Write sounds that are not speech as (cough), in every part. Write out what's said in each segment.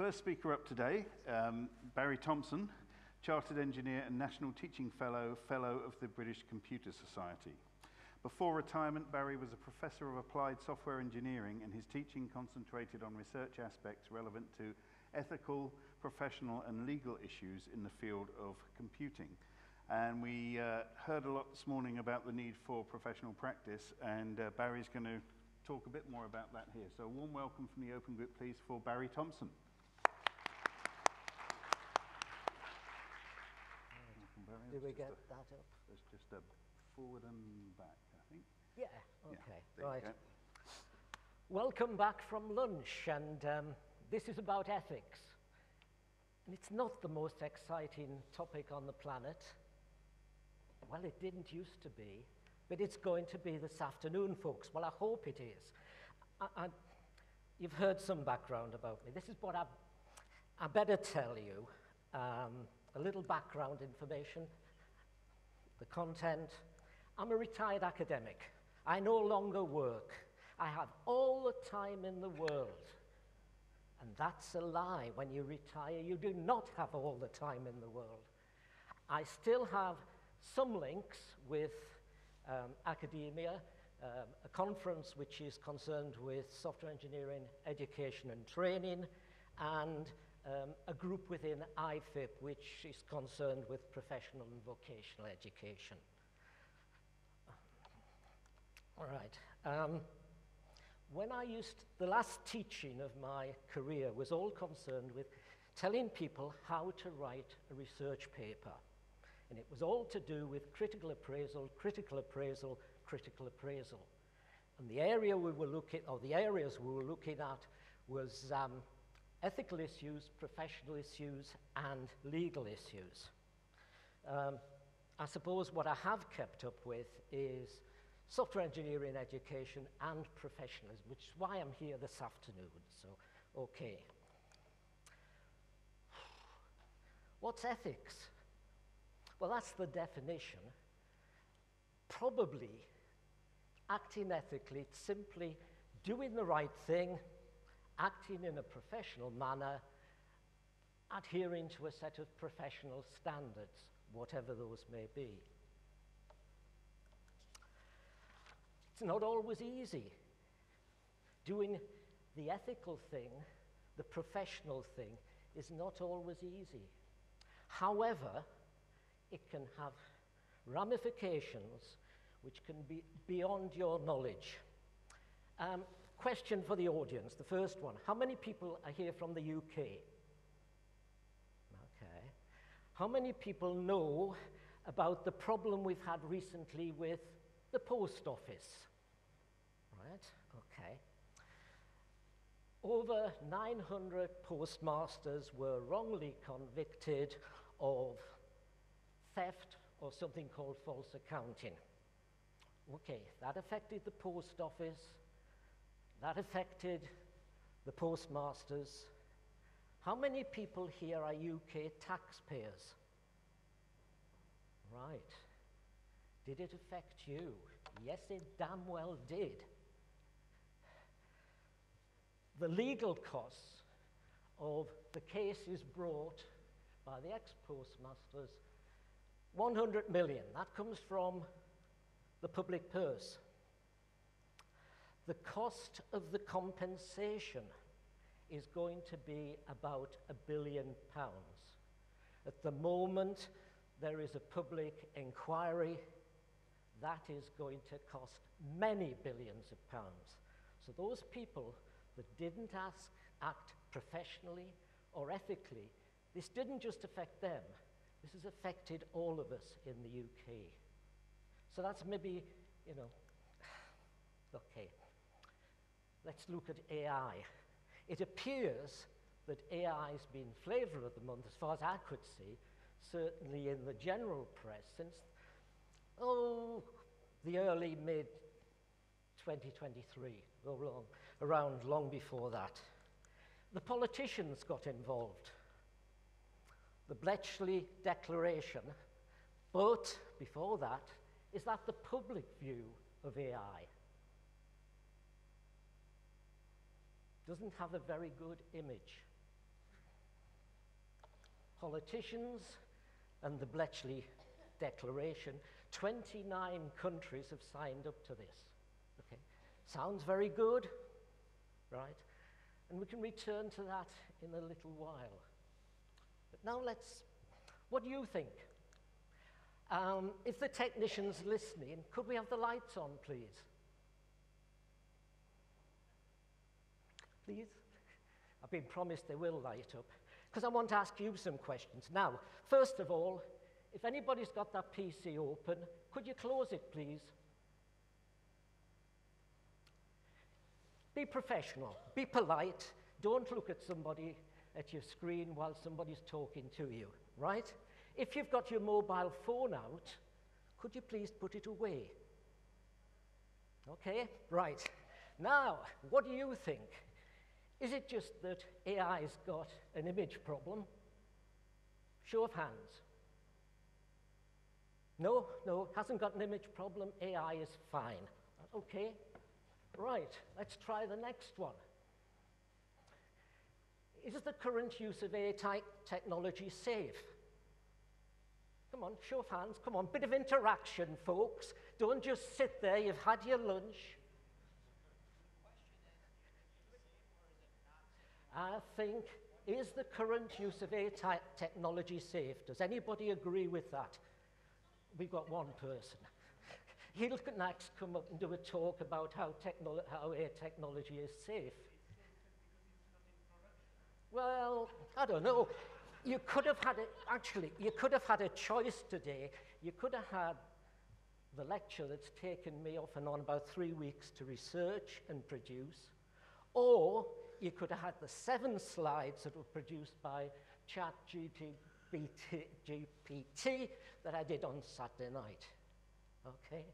First speaker up today, um, Barrie Thompson, Chartered Engineer and National Teaching Fellow, Fellow of the British Computer Society. Before retirement, Barrie was a professor of applied software engineering, and his teaching concentrated on research aspects relevant to ethical, professional, and legal issues in the field of computing. And we uh, heard a lot this morning about the need for professional practice, and uh, Barrie's going to talk a bit more about that here. So, a warm welcome from the Open Group, please, for Barrie Thompson. Welcome, Did we get a, that up? It's just a forward and back, I think. Yeah, okay, yeah, right. Welcome back from lunch, and um, this is about ethics. And it's not the most exciting topic on the planet. Well, it didn't used to be, but it's going to be this afternoon, folks. Well, I hope it is. I, I, you've heard some background about me. This is what I, I better tell you. Um, a little background information, the content. I'm a retired academic. I no longer work. I have all the time in the world. And that's a lie. When you retire, you do not have all the time in the world. I still have some links with um, academia, um, a conference which is concerned with software engineering education and training, and um, a group within IFIP which is concerned with professional and vocational education. All right. Um, when I used, the last teaching of my career was all concerned with telling people how to write a research paper. And it was all to do with critical appraisal, critical appraisal, critical appraisal. And the area we were looking, or the areas we were looking at was um, ethical issues, professional issues, and legal issues. Um, I suppose what I have kept up with is software engineering education and professionalism, which is why I'm here this afternoon. So, okay. What's ethics? Well, that's the definition. Probably acting ethically, simply doing the right thing, acting in a professional manner, adhering to a set of professional standards, whatever those may be. It's not always easy. Doing the ethical thing, the professional thing, is not always easy. However, it can have ramifications which can be beyond your knowledge. Um, question for the audience, the first one. How many people are here from the UK? Okay. How many people know about the problem we've had recently with the post office? Right, okay. Over 900 postmasters were wrongly convicted of theft or something called false accounting. Okay, that affected the post office, that affected the postmasters. How many people here are UK taxpayers? Right. Did it affect you? Yes, it damn well did. The legal costs of the cases brought by the ex postmasters 100 million. That comes from the public purse. The cost of the compensation is going to be about a billion pounds. At the moment, there is a public inquiry that is going to cost many billions of pounds. So those people that didn't ask, act professionally or ethically, this didn't just affect them, this has affected all of us in the UK. So that's maybe, you know, (sighs) okay. Let's look at AI. It appears that AI has been flavour of the month, as far as I could see, certainly in the general press, since, oh, the early mid 2023, or long, around long before that. The politicians got involved the Bletchley Declaration, but before that, is that the public view of AI? Doesn't have a very good image. politicians and the Bletchley Declaration, 29 countries have signed up to this. Okay. Sounds very good, right? And we can return to that in a little while. But now let's, what do you think? Um, if the technician's listening, could we have the lights on, please? Please? I've been promised they will light up. Because I want to ask you some questions. Now, first of all, if anybody's got that PC open, could you close it, please? Be professional, be polite, don't look at somebody at your screen while somebody's talking to you, right? If you've got your mobile phone out, could you please put it away? Okay, right. Now, what do you think? Is it just that AI's got an image problem? Show of hands. No, no, hasn't got an image problem. AI is fine. Okay, right, let's try the next one. Is the current use of AI technology safe? Come on, show of hands. Come on, bit of interaction, folks. Don't just sit there, you've had your lunch. I think, is the current use of AI technology safe? Does anybody agree with that? We've got one person. (laughs) He'll next come up and do a talk about how, technolo how AI technology is safe. Well, I don't know. You could have had it, actually, you could have had a choice today. You could have had the lecture that's taken me off and on about three weeks to research and produce, or you could have had the seven slides that were produced by ChatGPT GPT that I did on Saturday night. Okay,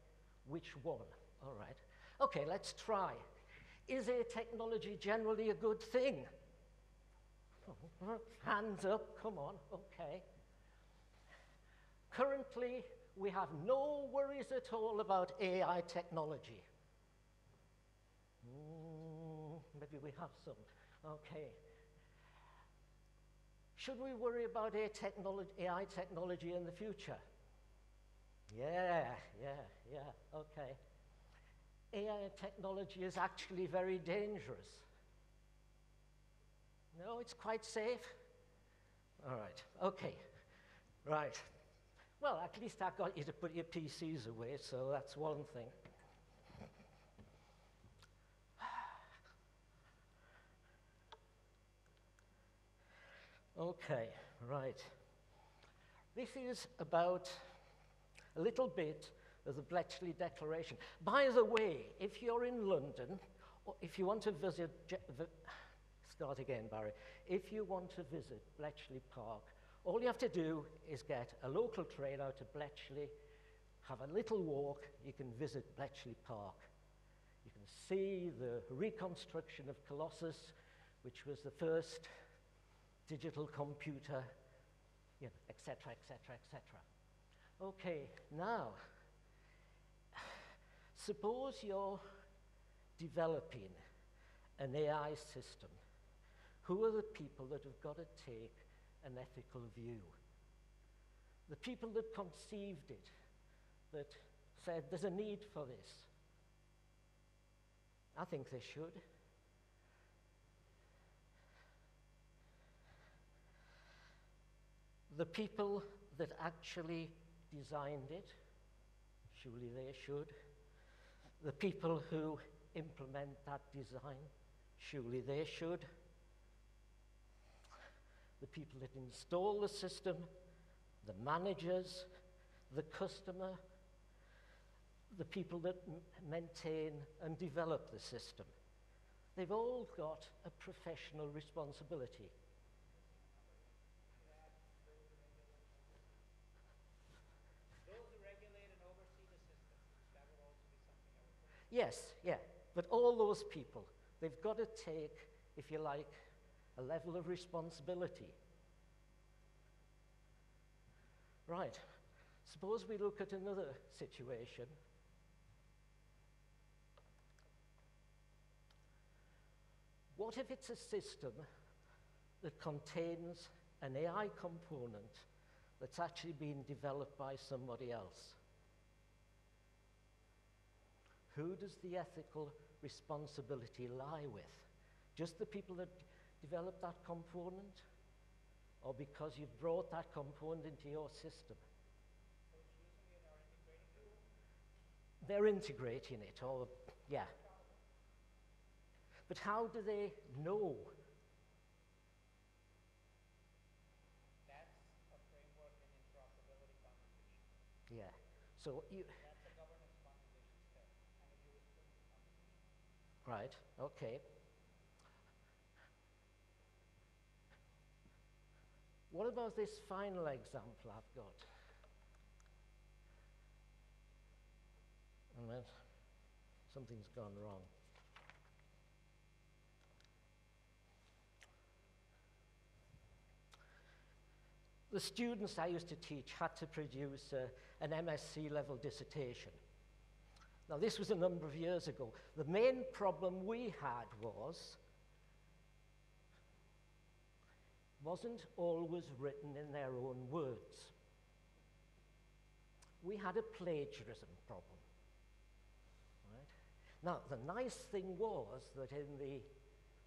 which one? All right. Okay, let's try. Is a technology generally a good thing? (laughs) Hands up, come on, okay. Currently, we have no worries at all about AI technology. Mm, maybe we have some. Okay. Should we worry about AI technology, AI technology in the future? Yeah, yeah, yeah, okay. AI technology is actually very dangerous. No, it's quite safe. All right, okay, right. Well, at least I got you to put your PCs away, so that's one thing. Okay, right. This is about a little bit of the Bletchley Declaration. By the way, if you're in London, or if you want to visit, start again, Barrie. If you want to visit Bletchley Park, all you have to do is get a local train out to Bletchley, have a little walk, you can visit Bletchley Park. You can see the reconstruction of Colossus, which was the first digital computer, you know, etc., etc., etc. Okay, now, suppose you're developing an AI system. Who are the people that have got to take an ethical view? The people that conceived it, that said there's a need for this. I think they should. The people that actually designed it, surely they should. The people who implement that design, surely they should. The people that install the system, the managers, the customer, the people that maintain and develop the system. They've all got a professional responsibility. Yes, yeah. But all those people, they've got to take, if you like, a level of responsibility. Right. Suppose we look at another situation. What if it's a system that contains an AI component that's actually been developed by somebody else? Who does the ethical responsibility lie with? Just the people that developed that component? Or because you've brought that component into your system? They're integrating it, or, yeah. But how do they know? That's a framework and interoperability. Yeah. So you, That's a governance conversation still, and a jurisprudence conversation. Right, okay. What about this final example I've got? And something's gone wrong. The students I used to teach had to produce uh, an MSc level dissertation. Now, this was a number of years ago. The main problem we had was wasn't always written in their own words. We had a plagiarism problem. Right? Now, the nice thing was that in the,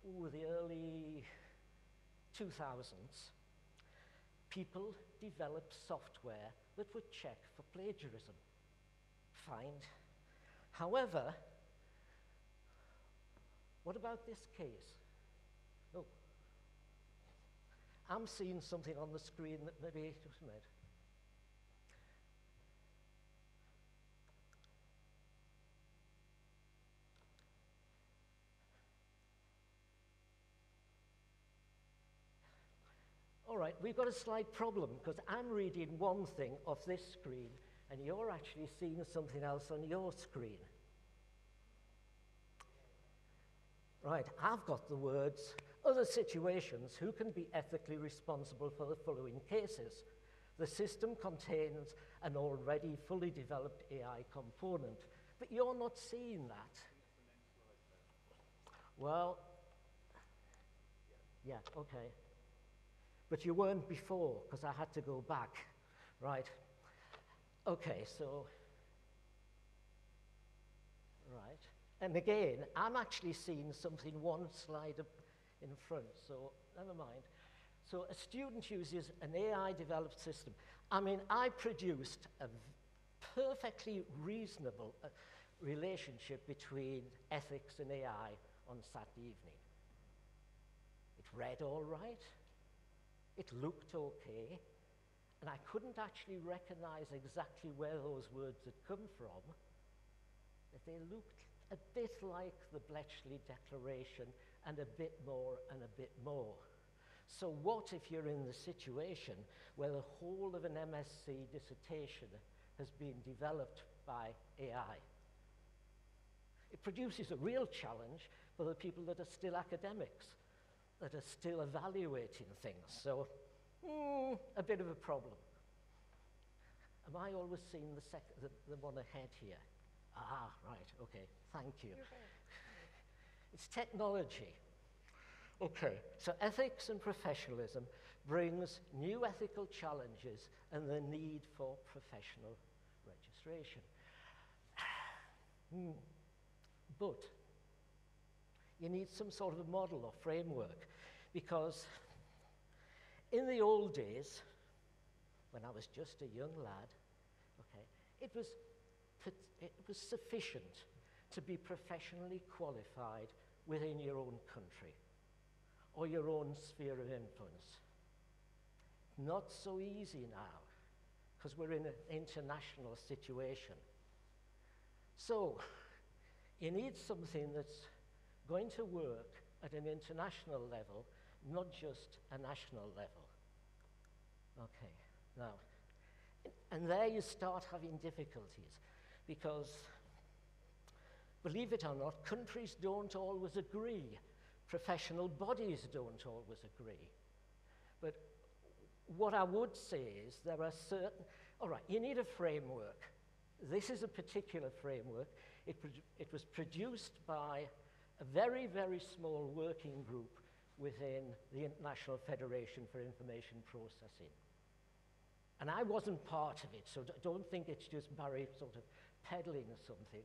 ooh, the early 2000s, people developed software that would check for plagiarism. Fine. However, what about this case? Oh, I'm seeing something on the screen that maybe just minute. All right, we've got a slight problem because I'm reading one thing off this screen and you're actually seeing something else on your screen. Right, I've got the words other situations, who can be ethically responsible for the following cases? The system contains an already fully developed AI component, but you're not seeing that. Well, yeah, okay. But you weren't before because I had to go back. Right. Okay, so. Right. And again, I'm actually seeing something one slide in front, so never mind. So a student uses an AI developed system. I mean, I produced a perfectly reasonable uh, relationship between ethics and AI on Saturday evening. It read all right, it looked okay, and I couldn't actually recognize exactly where those words had come from, but they looked a bit like the Bletchley Declaration and a bit more and a bit more. So, what if you're in the situation where the whole of an MSc dissertation has been developed by AI? It produces a real challenge for the people that are still academics, that are still evaluating things. So, mm, a bit of a problem. Am I always seeing the, sec- the, the one ahead here? Ah, right, okay, thank you. (laughs) It's technology. Okay, so ethics and professionalism brings new ethical challenges and the need for professional registration. (sighs) Hmm. But you need some sort of a model or framework because in the old days, when I was just a young lad, okay, it was, it was sufficient to be professionally qualified within your own country or your own sphere of influence. Not so easy now because we're in an international situation. So, you need something that's going to work at an international level, not just a national level. Okay, now, and there you start having difficulties because, believe it or not, countries don't always agree. Professional bodies don't always agree. But what I would say is there are certain, all right, you need a framework. This is a particular framework. It, it was produced by a very, very small working group within the International Federation for Information Processing. And I wasn't part of it, so don't think it's just Barrie sort of peddling or something.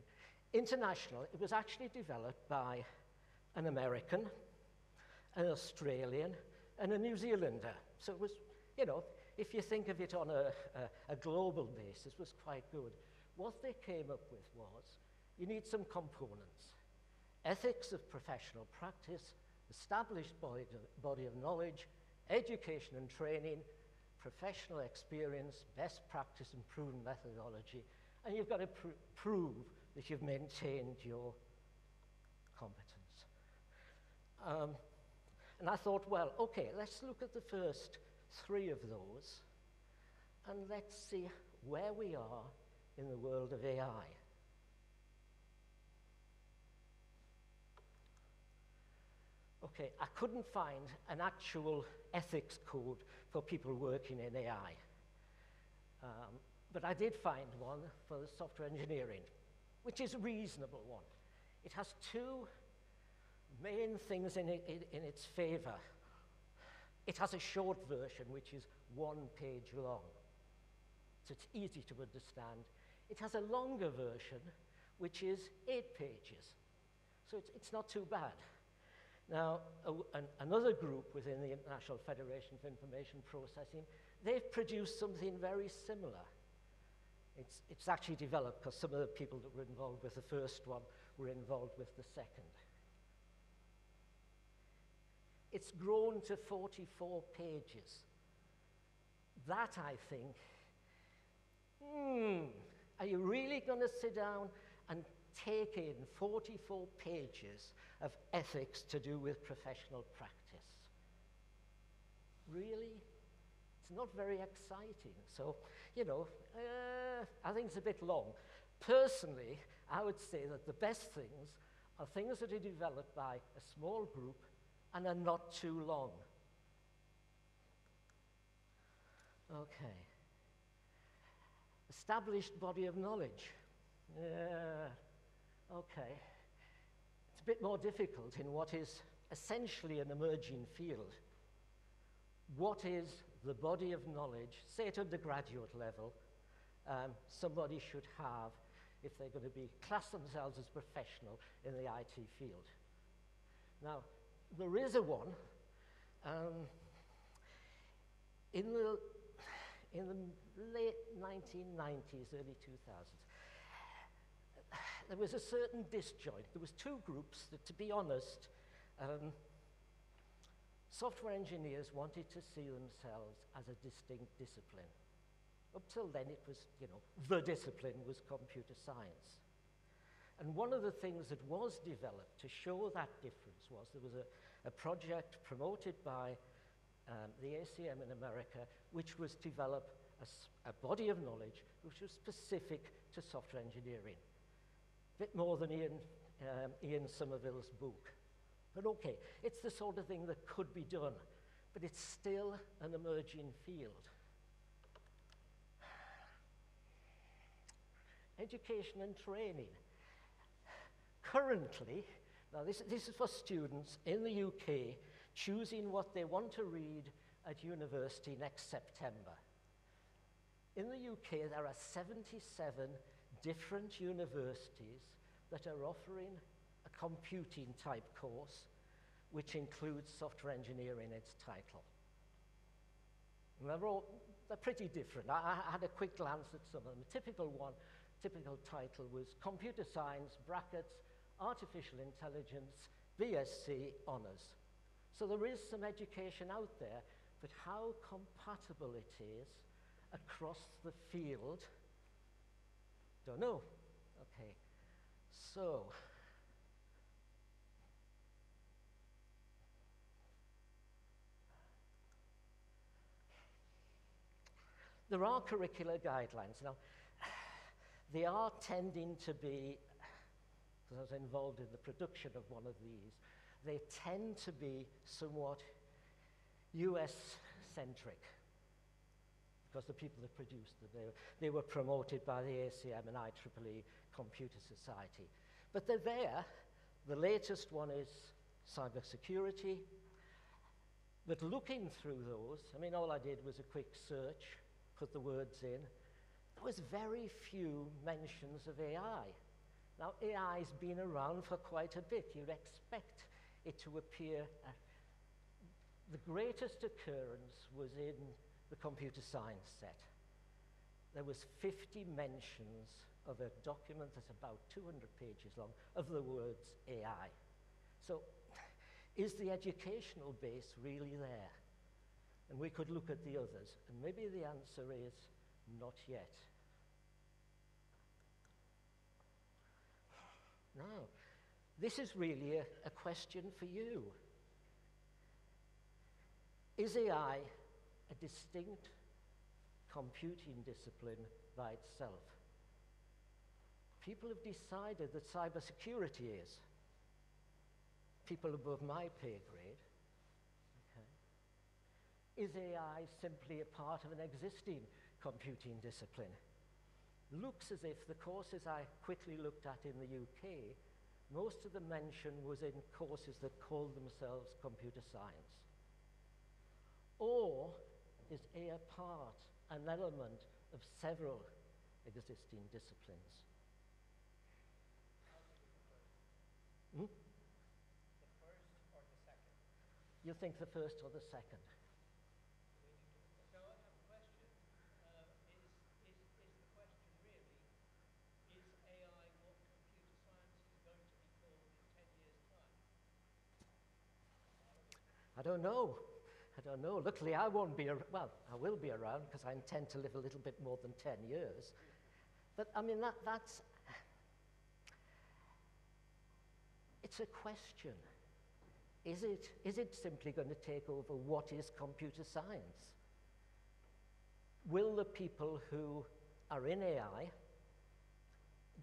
International, it was actually developed by an American, an Australian, and a New Zealander. So it was, you know, if you think of it on a, a, a global basis, was quite good. What they came up with was you need some components. Ethics of professional practice, established body, of knowledge, education and training, professional experience, best practice and proven methodology, and you've got to pr prove that you've maintained your competence. Um, and I thought, well, okay, let's look at the first three of those, and let's see where we are in the world of AI. Okay, I couldn't find an actual ethics code for people working in AI. Um, but I did find one for the software engineering, which is a reasonable one. It has two main things in, it, in, in its favor. It has a short version, which is one page long. So it's easy to understand. It has a longer version, which is eight pages. So it's, it's not too bad. Now, a, an, another group within the International Federation for Information Processing, they've produced something very similar. It's, it's actually developed because some of the people that were involved with the first one were involved with the second. It's grown to 44 pages. That, I think, hmm, are you really going to sit down and take in 44 pages of ethics to do with professional practice. Really? It's not very exciting. So, you know, uh, I think it's a bit long. Personally, I would say that the best things are things that are developed by a small group and are not too long. Okay. Established body of knowledge. Uh, okay It's a bit more difficult in what is essentially an emerging field. What is the body of knowledge, say at undergraduate level, um, somebody should have if they're going to be class themselves as professional in the IT field. Now, there is a one um, in the in the late 1990s, early 2000s there was a certain disjoint. There was two groups that, to be honest, um, software engineers wanted to see themselves as a distinct discipline. Up till then, it was, you know, the discipline was computer science. And one of the things that was developed to show that difference was there was a, a project promoted by um, the ACM in America, which was develop a, a body of knowledge which was specific to software engineering bit more than Ian, um, Ian Sommerville's book. But okay, it's the sort of thing that could be done, but it's still an emerging field. Education and training. Currently, now this, this is for students in the UK choosing what they want to read at university next September. In the UK, there are 77 different universities that are offering a computing type course which includes software engineering in its title. And they're, all, they're pretty different. I, I had a quick glance at some of them. A typical one, typical title was Computer Science, brackets, Artificial Intelligence, BSc Honours. So there is some education out there, but how compatible it is across the field don't know. Okay. So, there are curricular guidelines. Now, they are tending to be, because I was involved in the production of one of these, they tend to be somewhat US centric because the people that produced them, they, they were promoted by the ACM and IEEE Computer Society. But they're there. The latest one is cybersecurity. But looking through those, I mean, all I did was a quick search, put the words in. There was very few mentions of AI. Now, AI's been around for quite a bit. You'd expect it to appear. Uh, the greatest occurrence was in the computer science set. There was 50 mentions of a document that's about 200 pages long of the words AI. So is the educational base really there? And we could look at the others, and maybe the answer is not yet. Now, this is really a, a question for you. Is AI a distinct computing discipline by itself? People have decided that cybersecurity is. People above my pay grade. Okay. Is AI simply a part of an existing computing discipline? Looks as if the courses I quickly looked at in the UK, most of the mention was in courses that called themselves computer science. Or is AI part, an element of several existing disciplines? Hmm? The first or the second? You think the first or the second? So I have a question. Uh, is, is, is the question really, is AI what computer science is going to be called in 10 years' time? I don't know. I don't know. Luckily, I won't be, ar- well, I will be around because I intend to live a little bit more than 10 years. But I mean, that, that's, it's a question. Is it, is it simply going to take over what is computer science? Will the people who are in AI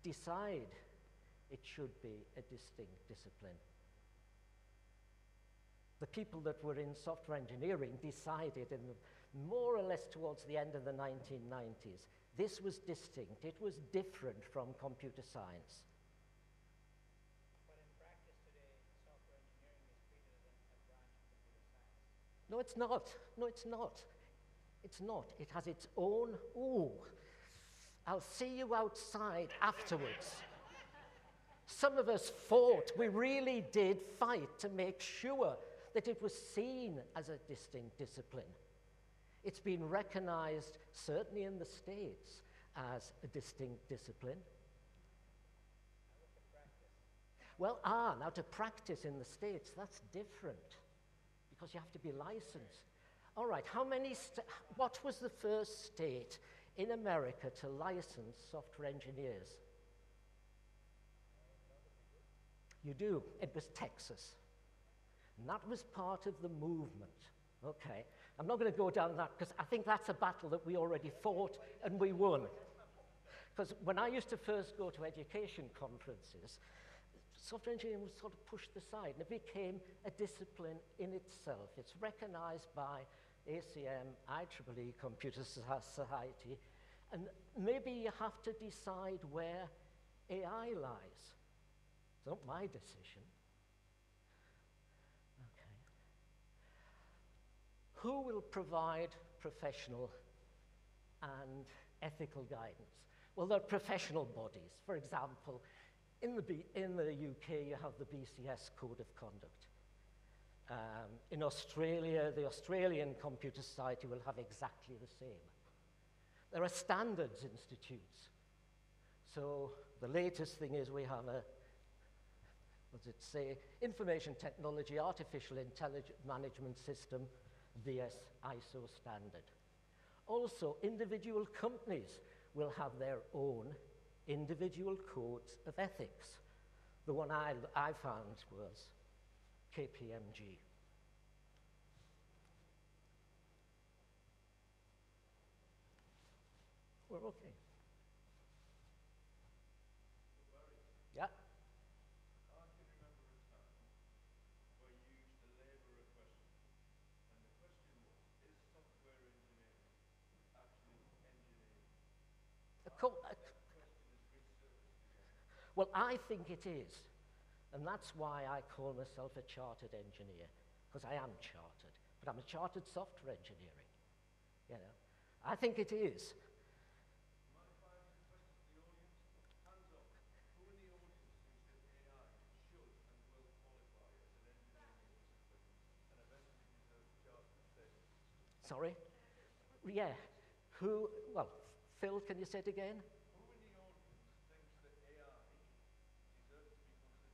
decide it should be a distinct discipline? The people that were in software engineering decided in the, more or less towards the end of the 1990s this was distinct, it was different from computer science. But in practice today, software engineering is treated as a, a branch of computer science. No, it's not. No, it's not. It's not. It has its own. Ooh, I'll see you outside afterwards. Some of us fought. We really did fight to make sure that it was seen as a distinct discipline. It's been recognized, certainly in the States, as a distinct discipline. Well, ah, now to practice in the States, that's different because you have to be licensed. All right, how many, what was the first state in America to license software engineers? You do. It was Texas. And that was part of the movement. Okay. I'm not going to go down that because I think that's a battle that we already fought and we won. Because when I used to first go to education conferences, software engineering was sort of pushed aside and it became a discipline in itself. It's recognized by ACM, IEEE, Computer Society, and maybe you have to decide where AI lies. It's not my decision. Who will provide professional and ethical guidance? Well, there are professional bodies. For example, in the, B- in the UK, you have the BCS Code of Conduct. Um, in Australia, the Australian Computer Society will have exactly the same. There are standards institutes. So the latest thing is we have a, what does it say? Information Technology Artificial Intelligence Management System, BS ISO standard. Also, individual companies will have their own individual codes of ethics. The one I, I found was KPMG. We're okay. Yeah. I can remember a time where you used to labour a question, and the question was, is software engineering actually engineering? A co- a- That question has resurfaced again. Well, I think it is. And that's why I call myself a chartered engineer, because I am chartered. but I'm a chartered software engineering. You know, I think it is. Sorry? Yeah. Who, well, Phil, can you say it again? Who in the audience thinks that AI deserves to be considered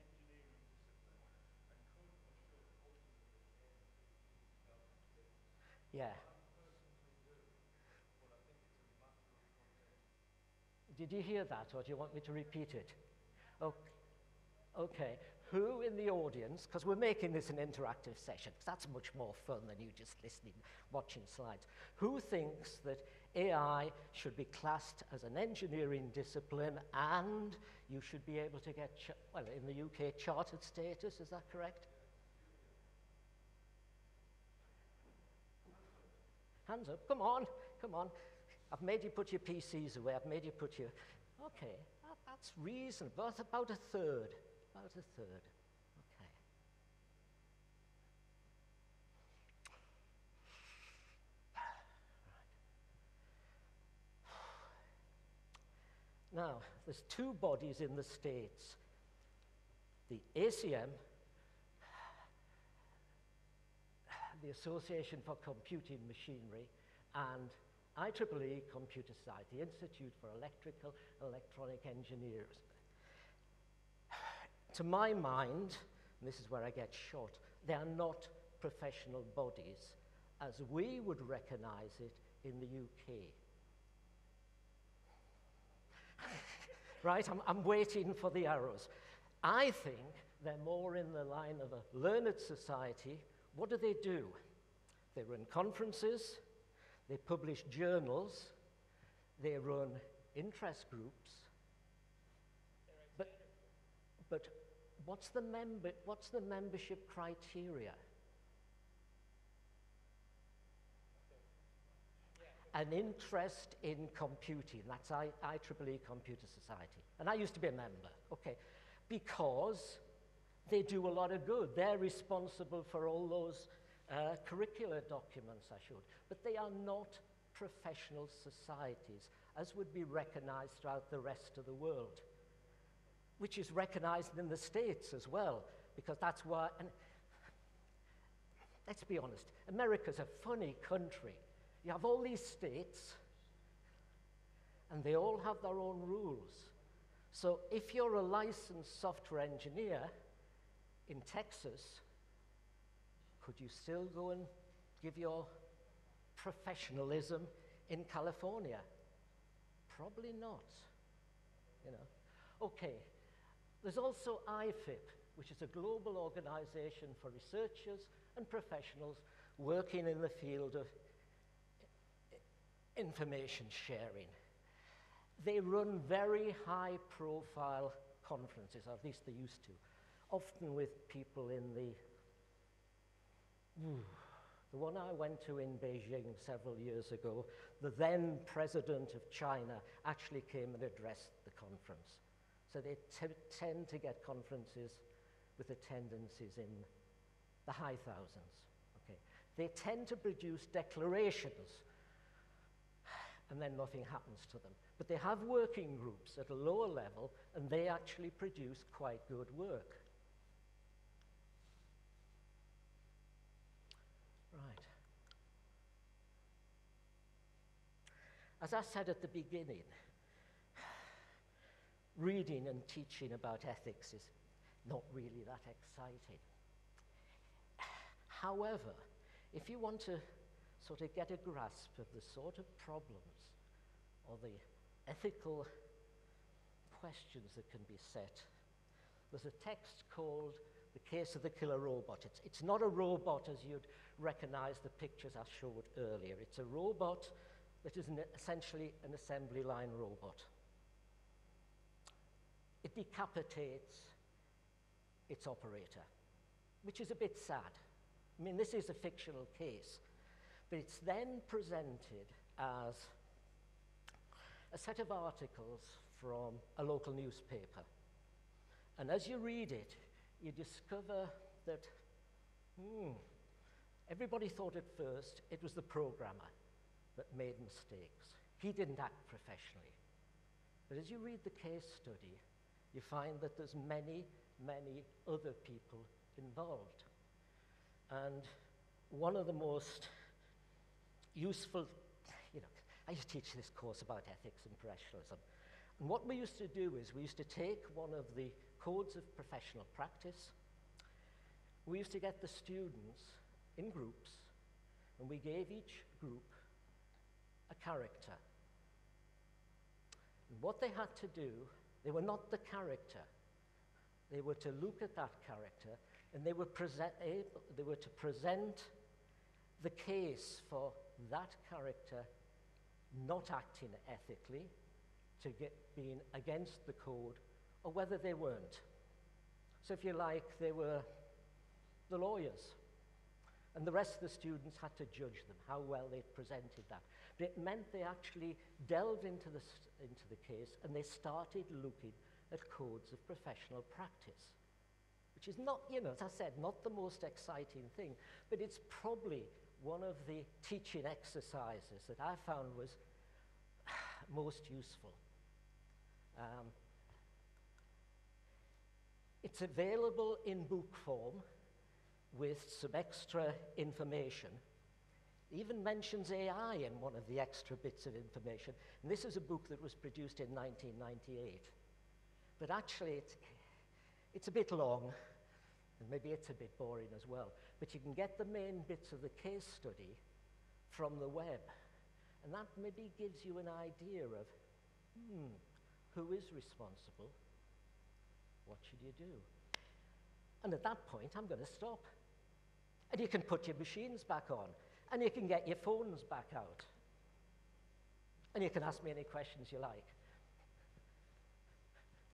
as an engineering discipline and could or should ultimately aim to achieve chartered status? Yeah. I personally do, but I think it's a matter of context. Did you hear that, or do you want me to repeat it? Okay. Who in the audience, because we're making this an interactive session, 'cause that's much more fun than you just listening, watching slides. Who thinks that AI should be classed as an engineering discipline and you should be able to get, well, in the UK, chartered status, is that correct? Hands up, come on, come on. I've made you put your PCs away, I've made you put your. Okay, that, that's reasonable. That's about a third. About a third. Okay. Now, there's two bodies in the States the ACM, the Association for Computing Machinery, and IEEE Computer Science, the Institute for Electrical and Electronic Engineers. (sighs) To my mind, this is where I get shot, they are not professional bodies as we would recognize it in the UK. (laughs) right? I'm, I'm waiting for the arrows. I think they're more in the line of a learned society. What do they do? They run conferences, they publish journals, they run interest groups. But, but what's, the member, what's the membership criteria? An interest in computing. That's I, IEEE Computer Society. And I used to be a member, okay, because they do a lot of good. They're responsible for all those uh, curricular documents I should, But they are not professional societies, as would be recognized throughout the rest of the world, which is recognized in the States as well, because that's why, and let's be honest, America's a funny country. You have all these states, and they all have their own rules. So if you're a licensed software engineer in Texas, could you still go and give your professionalism in California? Probably not. You know. Okay. There's also IFIP, which is a global organization for researchers and professionals working in the field of information sharing. They run very high profile conferences, or at least they used to, often with people in the The one I went to in Beijing several years ago, the then president of China actually came and addressed the conference. So they tend to get conferences with attendances in the high thousands. Okay. They tend to produce declarations and then nothing happens to them. But they have working groups at a lower level and they actually produce quite good work. As I said at the beginning, reading and teaching about ethics is not really that exciting. However, if you want to sort of get a grasp of the sort of problems or the ethical questions that can be set, there's a text called The Case of the Killer Robot. It's, it's not a robot as you'd recognize the pictures I showed earlier. It's a robot that is an, essentially an assembly line robot. It decapitates its operator, which is a bit sad. I mean, this is a fictional case, but it's then presented as a set of articles from a local newspaper. And as you read it, you discover that, hmm, Everybody thought at first it was the programmer that made mistakes. He didn't act professionally. But as you read the case study, you find that there's many, many other people involved. And one of the most useful, you know, I used to teach this course about ethics and professionalism. And what we used to do is we used to take one of the codes of professional practice, we used to get the students in groups, and we gave each group a character. And what they had to do, they were not the character. They were to look at that character and they were, present, able, they were to present the case for that character not acting ethically, to get being against the code, or whether they weren't. So, if you like, they were the lawyers. And the rest of the students had to judge them, how well they'd presented that. It meant they actually delved into the, into the case and they started looking at codes of professional practice, which is not, you know, as I said, not the most exciting thing, but it's probably one of the teaching exercises that I found was (sighs) most useful. Um, it's available in book form with some extra information. Even mentions AI in one of the extra bits of information. And this is a book that was produced in 1998. But actually, it's, it's a bit long, and maybe it's a bit boring as well. But you can get the main bits of the case study from the web. And that maybe gives you an idea of, hmm, who is responsible? What should you do? And at that point, I'm going to stop. And you can put your machines back on. And you can get your phones back out. And you can ask me any questions you like.